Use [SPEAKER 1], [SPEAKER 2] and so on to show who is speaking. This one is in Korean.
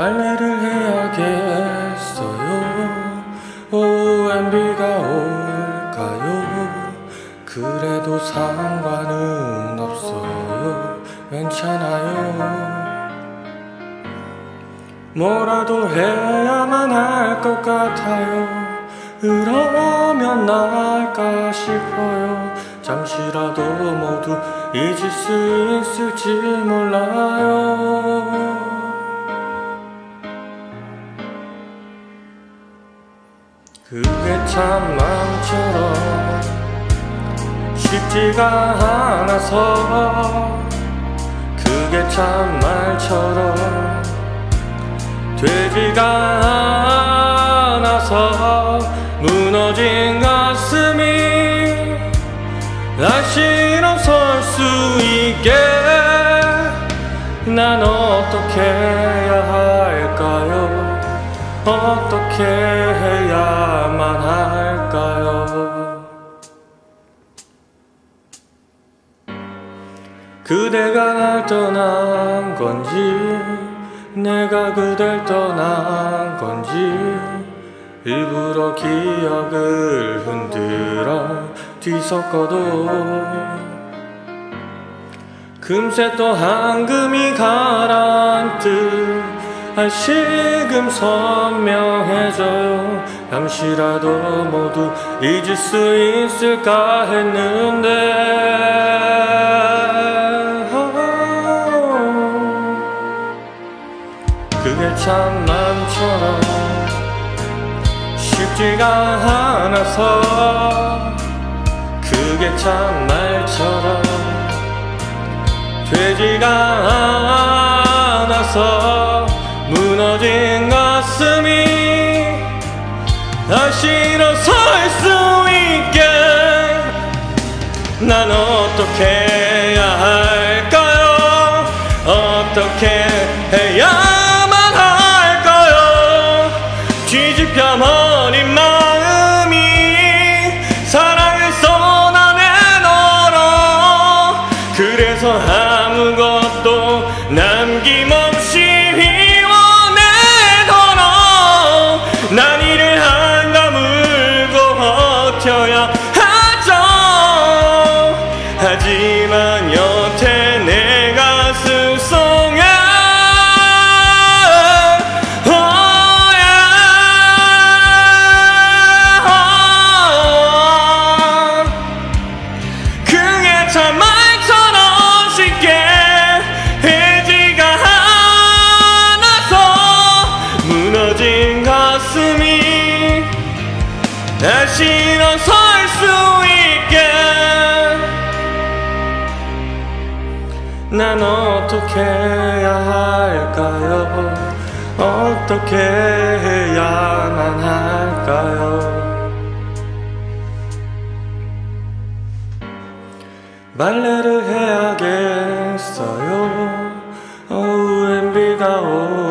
[SPEAKER 1] 빨래를 해야겠어요. 오후엔 비가 올까요? 그래도 상관은 없어요. 괜찮아요. 뭐라도 해야만 할 것 같아요. 그러면 나을까 싶어요. 잠시라도 모두 잊을 수 있을지 몰라요 그게 참 마음처럼 쉽지가 않아서. 그게 참 말처럼 되지가 않아서. 무너진 가슴이 다시 일어설 수 있게 난 어떻게 해야 할까요? 어떻게 할까요? 그대가 날 떠난 건지 내가 그댈 떠난 건지 일부러 기억을 흔들어 뒤섞어도 금세 또 황금이 가라앉듯 다시금 선명해져요 잠시라도 모두 잊을 수 있을까 했는데. 그게 참 맘처럼 쉽지가 않아서. 그게 참 말처럼 되지가 다시 일어설 수 있게 난 어떻게 해야 할까요? 어떻게 해야만 할까요? 뒤집혀 버린 마음이 사랑을 쏟아내널어 그래서 하지만 여태 내 가슴 속에 그게 참 말처럼 쉽게 되지가 않아서 무너진 가슴이 다시 난 어떻게 해야 할까요? 어떻게 해야만 할까요? 빨래를 해야겠어요. 오후엔 비가 오